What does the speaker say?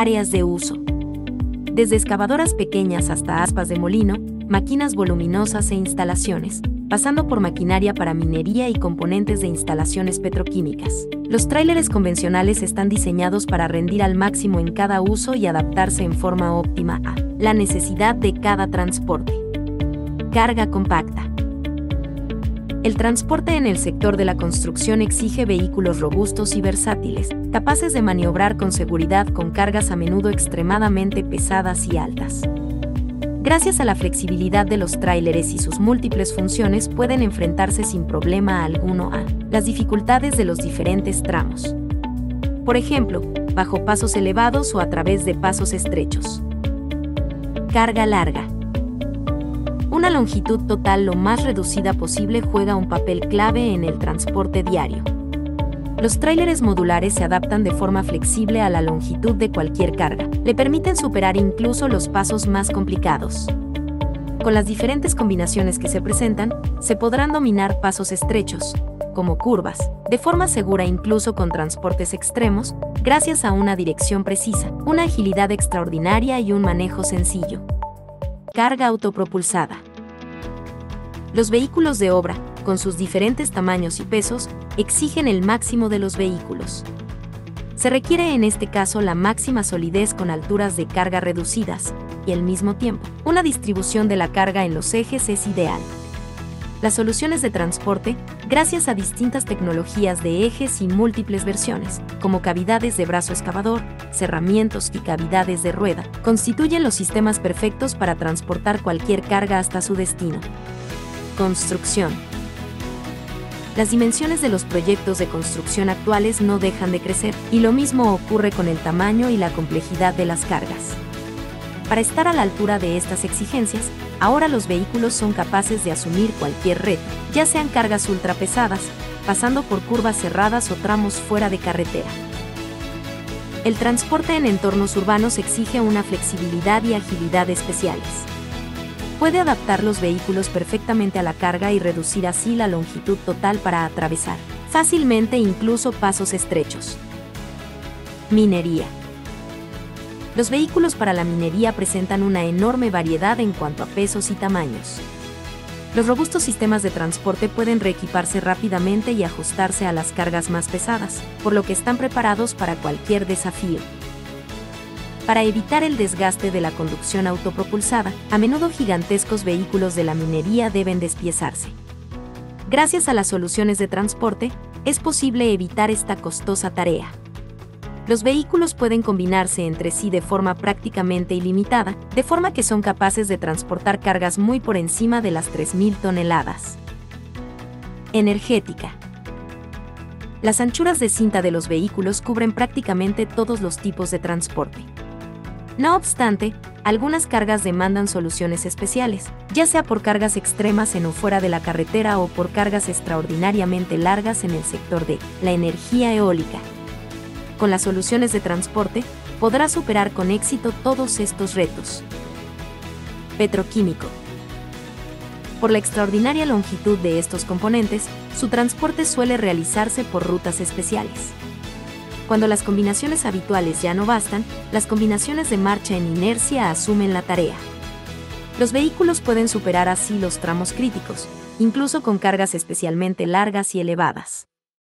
Áreas de uso. Desde excavadoras pequeñas hasta aspas de molino, máquinas voluminosas e instalaciones, pasando por maquinaria para minería y componentes de instalaciones petroquímicas. Los tráileres convencionales están diseñados para rendir al máximo en cada uso y adaptarse en forma óptima a la necesidad de cada transporte. Carga compacta. El transporte en el sector de la construcción exige vehículos robustos y versátiles, capaces de maniobrar con seguridad con cargas a menudo extremadamente pesadas y altas. Gracias a la flexibilidad de los tráileres y sus múltiples funciones pueden enfrentarse sin problema alguno a las dificultades de los diferentes tramos. Por ejemplo, bajo pasos elevados o a través de pasos estrechos. Carga larga. Una longitud total lo más reducida posible juega un papel clave en el transporte diario. Los tráileres modulares se adaptan de forma flexible a la longitud de cualquier carga. Le permiten superar incluso los pasos más complicados. Con las diferentes combinaciones que se presentan, se podrán dominar pasos estrechos, como curvas, de forma segura incluso con transportes extremos, gracias a una dirección precisa, una agilidad extraordinaria y un manejo sencillo. Carga autopropulsada. Los vehículos de obra, con sus diferentes tamaños y pesos, exigen el máximo de los vehículos. Se requiere en este caso la máxima solidez con alturas de carga reducidas, y al mismo tiempo, una distribución de la carga en los ejes es ideal. Las soluciones de transporte, gracias a distintas tecnologías de ejes y múltiples versiones, como cavidades de brazo excavador, cerramientos y cavidades de rueda, constituyen los sistemas perfectos para transportar cualquier carga hasta su destino. Construcción. Las dimensiones de los proyectos de construcción actuales no dejan de crecer, y lo mismo ocurre con el tamaño y la complejidad de las cargas. Para estar a la altura de estas exigencias, ahora los vehículos son capaces de asumir cualquier reto, ya sean cargas ultrapesadas, pasando por curvas cerradas o tramos fuera de carretera. El transporte en entornos urbanos exige una flexibilidad y agilidad especiales puede adaptar los vehículos perfectamente a la carga y reducir así la longitud total para atravesar fácilmente incluso pasos estrechos. Minería. Los vehículos para la minería presentan una enorme variedad en cuanto a pesos y tamaños. Los robustos sistemas de transporte pueden reequiparse rápidamente y ajustarse a las cargas más pesadas, por lo que están preparados para cualquier desafío. Para evitar el desgaste de la conducción autopropulsada, a menudo gigantescos vehículos de la minería deben despiezarse. Gracias a las soluciones de transporte, es posible evitar esta costosa tarea. Los vehículos pueden combinarse entre sí de forma prácticamente ilimitada, de forma que son capaces de transportar cargas muy por encima de las 3.000 toneladas. Energética. Las anchuras de cinta de los vehículos cubren prácticamente todos los tipos de transporte. No obstante, algunas cargas demandan soluciones especiales, ya sea por cargas extremas en o fuera de la carretera o por cargas extraordinariamente largas en el sector de la energía eólica. Con las soluciones de transporte, podrá superar con éxito todos estos retos. Petroquímico. Por la extraordinaria longitud de estos componentes, su transporte suele realizarse por rutas especiales. Cuando las combinaciones habituales ya no bastan, las combinaciones de marcha en inercia asumen la tarea. Los vehículos pueden superar así los tramos críticos, incluso con cargas especialmente largas y elevadas.